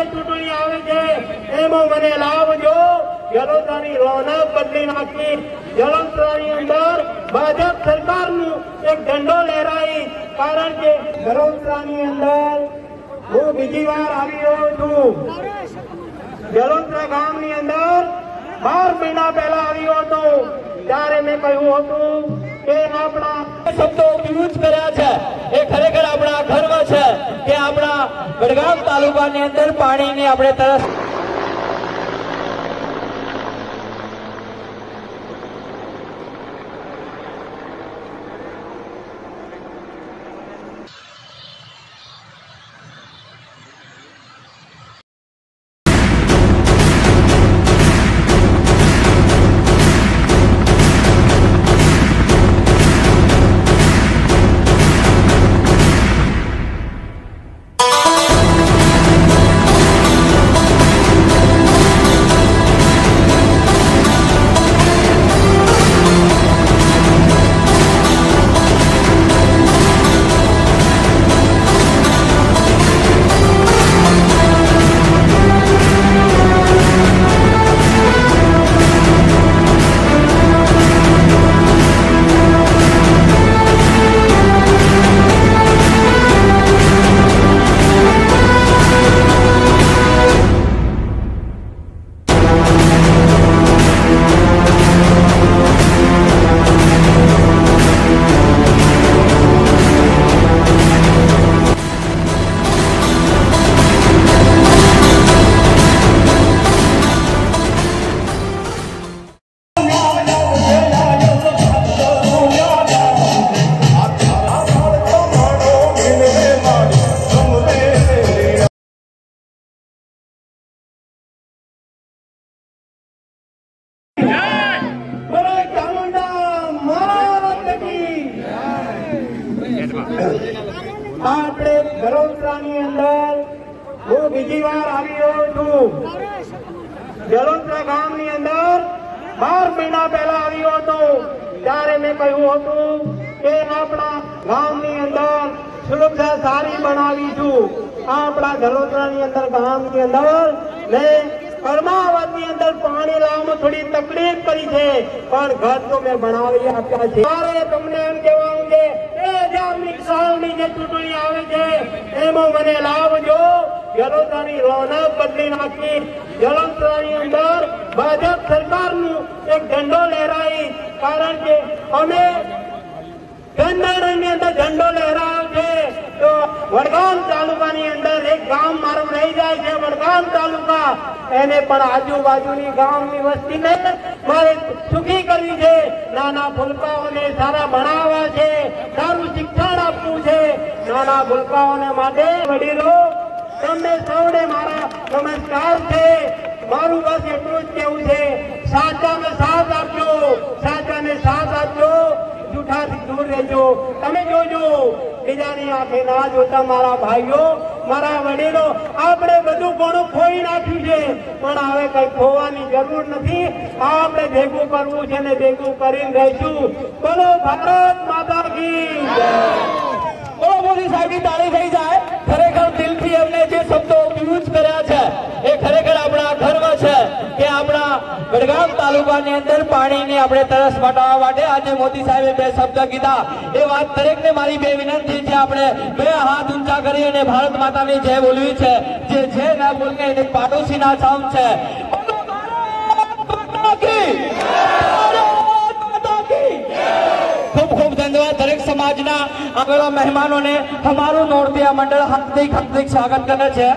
જે ચૂંટણી આવે છે, એમાં મને લાવજો. જલોત્રાની રોનક બદલી નાખી. જલોત્રાની અંદર ભાજપ સરકારનું એક ઝંડો લહેરાઈ. કારણ કે જલોત્રાની અંદર હું બીજી વાર આવી રહ્યો છું. જલોત્રા ગામની અંદર બાર મહિના પહેલા આવ્યો હતો. ત્યારે મેં કહ્યું હતું કે આપણા શબ્દો યુઝ કર્યા છે. એ ખરેખર તાલુકાની અંદર પાણીની આપણે તરસ આપણે જલોત્રાની અંદર હું બીજી વાર આવી રહ્યો છું. જલોત્રા ગામની અંદર બાર મહિના પહેલા આવ્યો હતો. ત્યારે મેં કહ્યું હતું કે આપણા ગામની અંદર સુરક્ષા સારી બનાવીશું આપણા જલોત્રાની અંદર ગામની અંદર મેં પરમાવતની અંદર તકલીફ કરી છે. પણ ઘર તો મેં બનાવી આપ્યા છે. મારે તમને એમ કહેવાનું છે બે હજારની સાલની જે ચૂંટણી આવે છે, એમાં મને લાવજો. જલોતાની રોનક બદલી નાખી. જલોતાની અંદર ભાજપ સરકારનું એક ઝંડો લહેરાઈ. કારણ કે અમે ગંધારણની અંદર ઝંડો લહેરાયો છે. તો વડગામ તાલુકાની અંદર એક ગામ મારું રહી જાય છે વડગામ તાલુકા. એને પણ આજુબાજુની ગામની વસ્તીને મારે સુખી કરવી છે. નાના ભૂલકાઓને સારા ભણાવવા છે. સારું શિક્ષણ આપવું છે. નાના ભૂલકાઓને માટે વડીલો, તમને સૌને મારા નમસ્કાર છે. મારું બસ એટલું જ કેવું છે. સાચાને સાથ આપજો. સાચાને સાથ આપજો. જૂઠાથી દૂર રહેજો. તમે જોજો. બીજાની આંખે ના જોતા મારા ભાઈઓ, મારા વડીલો, આપણે બધું ઘણું ખોઈ નાખ્યું છે. પણ હવે કઈ ખોવાની જરૂર નથી. આપણે ભેગું કરવું છે ને ભેગું કરીને રહીશું. બોલો ભારત માતા કી. બોલો મોદી સાહેબ તાળી તાલુકાની અંદર પાણીની આપણે તરસ મટાવવા માટે આજે મોદી સાહેબે બે શબ્દ કીધા. એ વાત દરેકને મારી બે વિનંતી છે. આપણે બે હાથ ઊંચા કરી અને ભારત માતાની જય બોલવી છે. જે જે ના બોલને એને પાડોશીના સામ છે! ખૂબ ખૂબ ધન્યવાદ દરેક સમાજના આવેલા મહેમાનોને. અમારું નોરતિયા મંડળ હાર્દિક હાર્દિક સ્વાગત કરે છે.